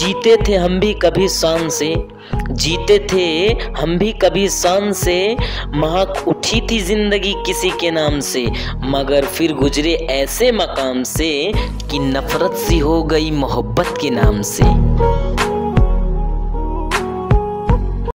जीते थे हम भी कभी शान से, जीते थे हम भी कभी शान से। महक उठी थी ज़िंदगी किसी के नाम से, मगर फिर गुजरे ऐसे मकाम से कि नफरत सी हो गई मोहब्बत के नाम से।